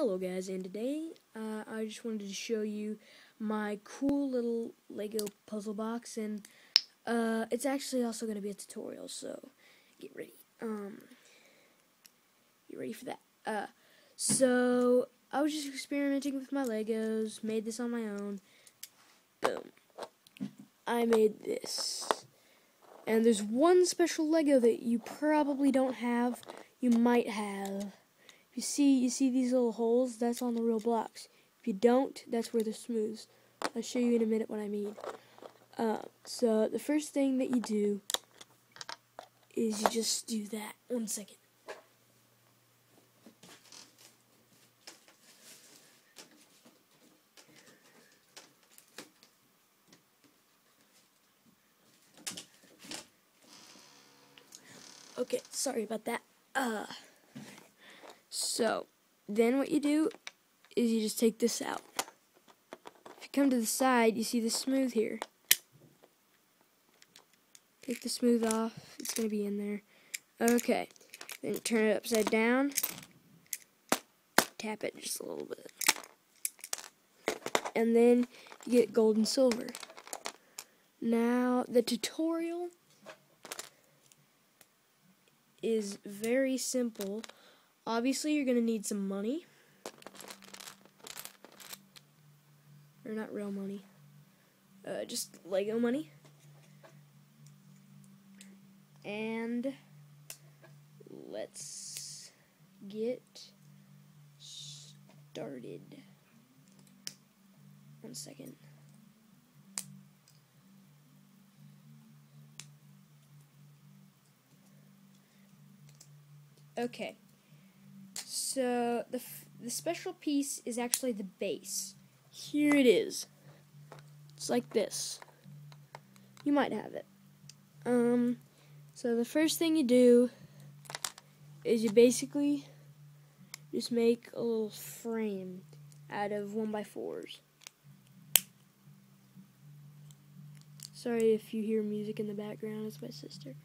Hello guys, and today uh, I just wanted to show you my cool little Lego puzzle box, and uh, it's actually also going to be a tutorial, so get ready. Um, get ready for that. Uh, so I was just experimenting with my Legos, made this on my own. Boom. I made this. And there's one special Lego that you probably don't have, you might have. You see, you see these little holes? That's on the real blocks. If you don't, that's where they're smooth. I'll show you in a minute what I mean. Uh, so the first thing that you do is you just do that. One second. Okay, sorry about that. Uh. So, then what you do is you just take this out. If you come to the side, you see the smooth here. Take the smooth off. It's going to be in there. Okay. Then turn it upside down. Tap it just a little bit. And then you get gold and silver. Now, the tutorial is very simple. Obviously, you're going to need some money. Or not real money. Uh, just Lego money. And let's get started. One second. Okay. So the the special piece is actually the base. Here it is. It's like this. You might have it. Um, so the first thing you do is you basically just make a little frame out of one by fours. Sorry if you hear music in the background, it's my sister.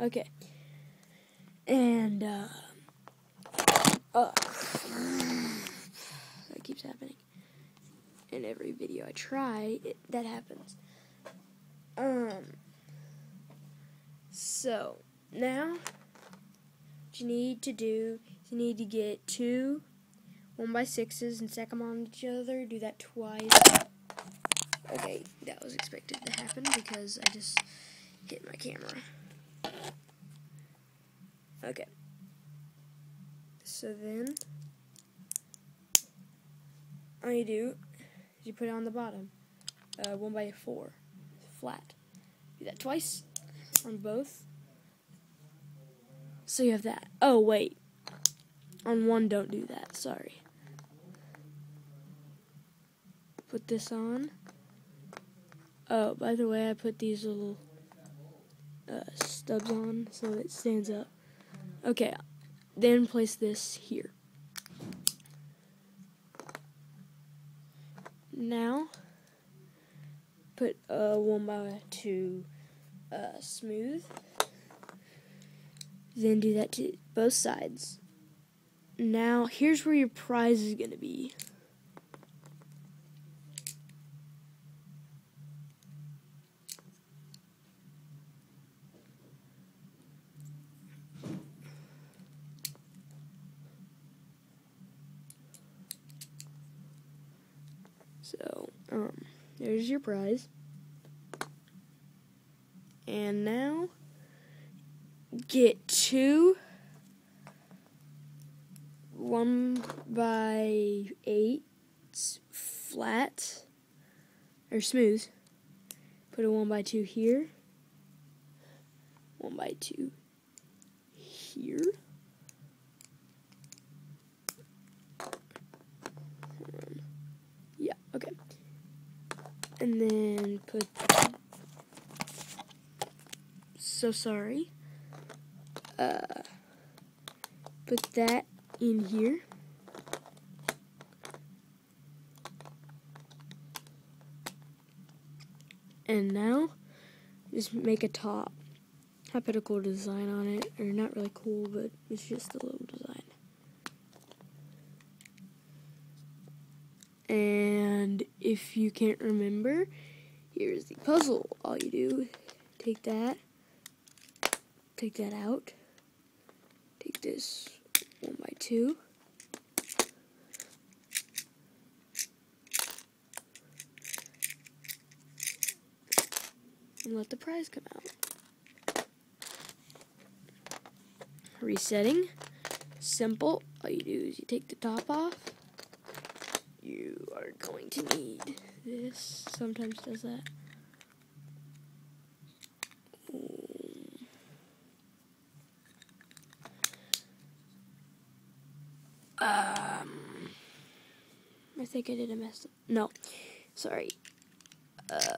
Okay. And, uh, uh, that keeps happening. In every video I try, it, that happens. Um, so, now, what you need to do is you need to get two one by sixes and stack them on each other. Do that twice. Okay, that was expected to happen because I just hit my camera. Okay. So then, all you do is you put it on the bottom, uh, one by four, flat. Do that twice on both. So you have that. Oh wait, on one don't do that. Sorry. Put this on. Oh, by the way, I put these little uh, stubs on so it stands up. Okay, then place this here. Now, put a uh, 1 by 2 uh, smooth. Then do that to both sides. Now, here's where your prize is going to be. So, um, there's your prize. And now, get two one by eight flat or smooth. Put a one by two here. One by two here. And then put so sorry uh, put that in here and now just make a top I put a cool design on it, or not really cool, but it's just a little design. And if you can't remember, here's the puzzle. All you do, take that, take that out, take this one by two, and let the prize come out. Resetting, simple. All you do is you take the top off. Are going to need this. Sometimes does that. Um, I think I did a mess. No, sorry. Uh,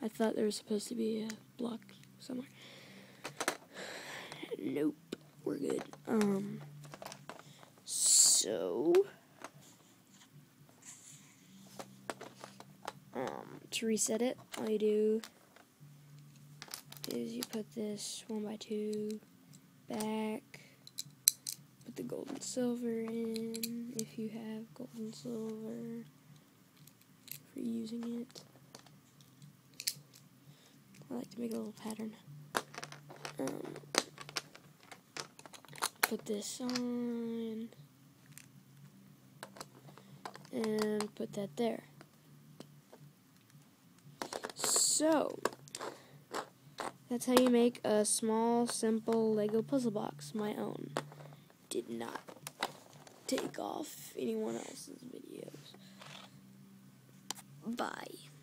I thought there was supposed to be a block somewhere. Nope, we're good. Um, so, um, to reset it, all you do is you put this one by two back, put the gold and silver in if you have gold and silver for using it. I like to make a little pattern. Um, put this on and put that there. So, that's how you make a small, simple Lego puzzle box, my own. Did not take off anyone else's videos. Bye.